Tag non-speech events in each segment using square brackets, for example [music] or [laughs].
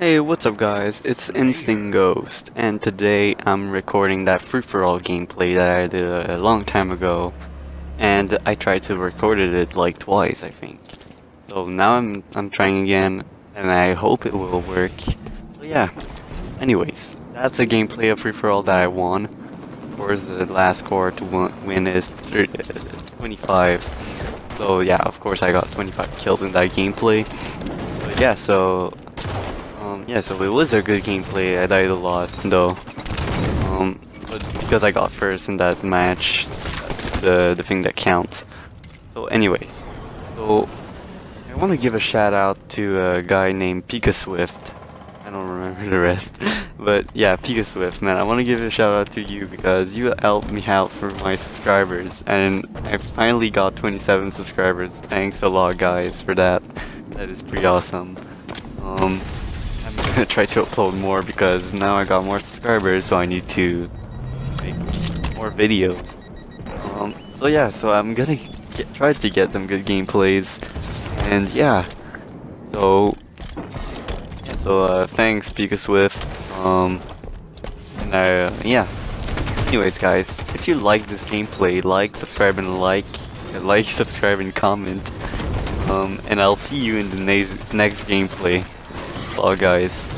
Hey, what's up guys? It's Instinct Ghost, and today I'm recording that free-for-all gameplay that I did a long time ago, and I tried to record it like twice, I think. So now I'm I'm trying again, and I hope it will work. So yeah. Anyways, that's a gameplay of free-for-all that I won. Of course, the last score to win is uh, 25. So yeah, of course I got 25 kills in that gameplay. But yeah, so yeah, so it was a good gameplay. I died a lot, though. Um, but because I got first in that match, the, the thing that counts. So anyways, so I want to give a shout out to a guy named Pika Swift. I don't remember the rest. [laughs] but yeah, Pika Swift, man, I want to give a shout out to you because you helped me out for my subscribers. And I finally got 27 subscribers. Thanks a lot, guys, for that. That is pretty awesome. Um, gonna try to upload more because now I got more subscribers, so I need to make more videos. Um, so yeah, so I'm gonna get, try to get some good gameplays, and yeah, so yeah, so uh, thanks Pika Swift. Um, and I, uh, yeah. Anyways, guys, if you like this gameplay, like, subscribe, and like, like, [laughs] subscribe, and comment. Um, and I'll see you in the next next gameplay. Bye guys.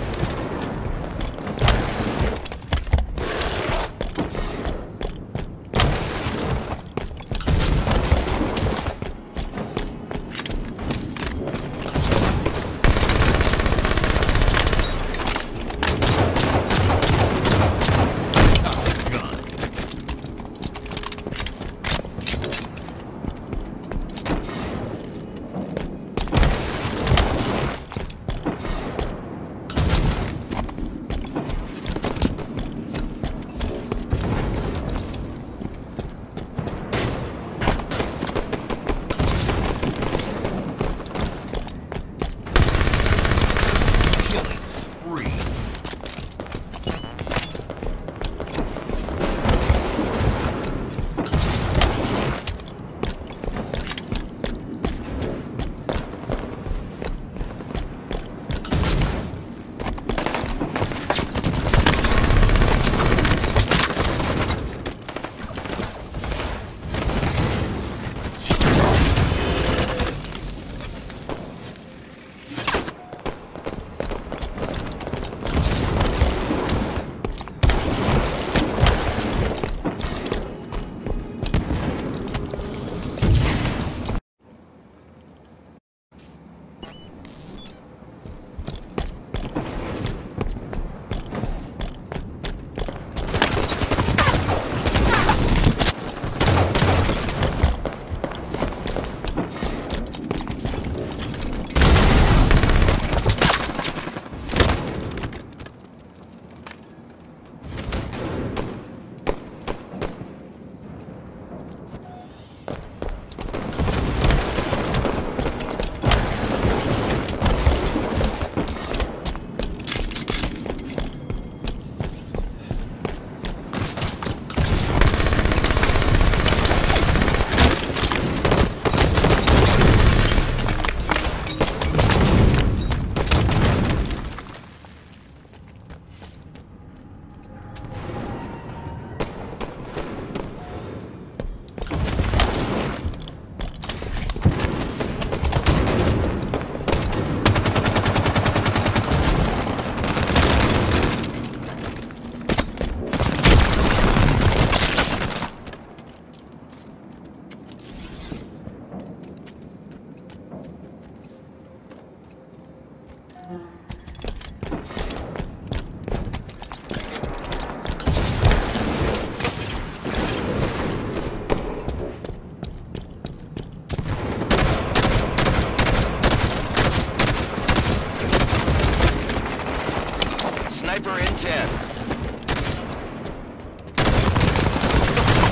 Reaper in 10.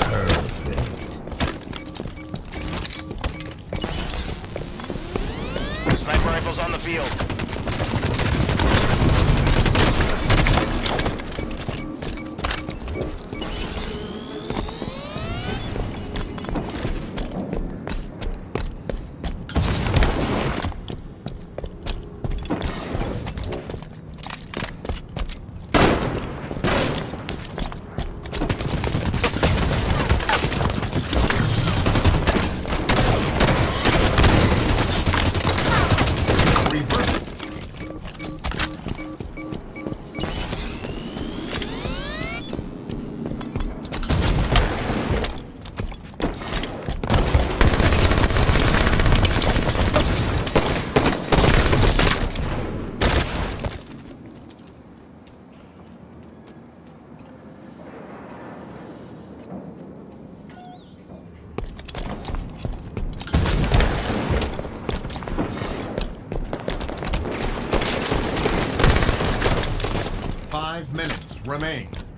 Perfect. Sniper rifles on the field. Remain.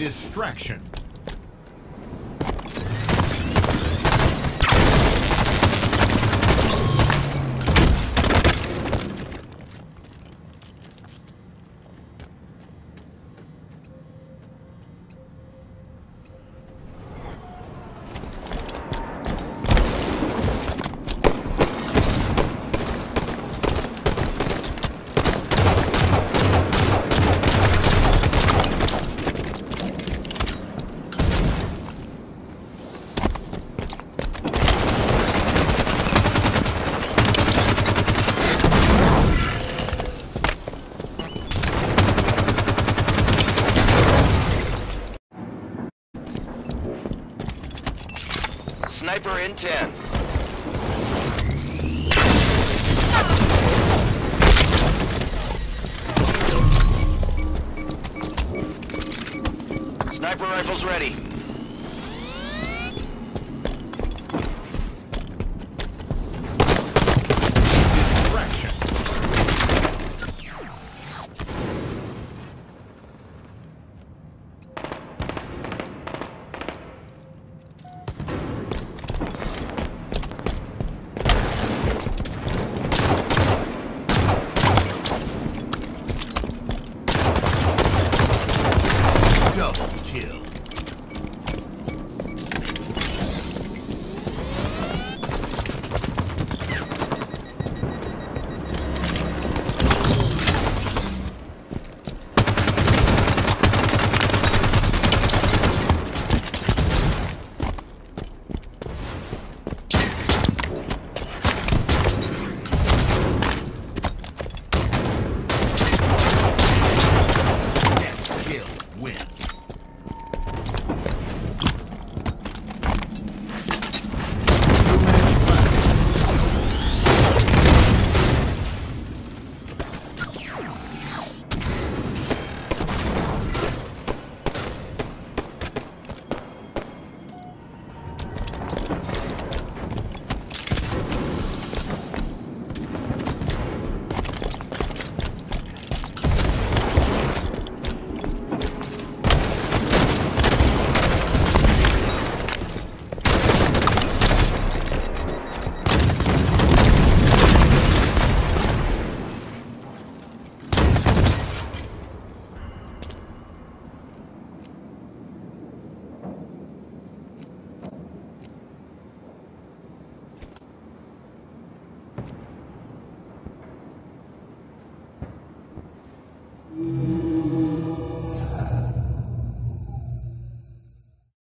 Distraction. Sniper in 10. Sniper rifles ready.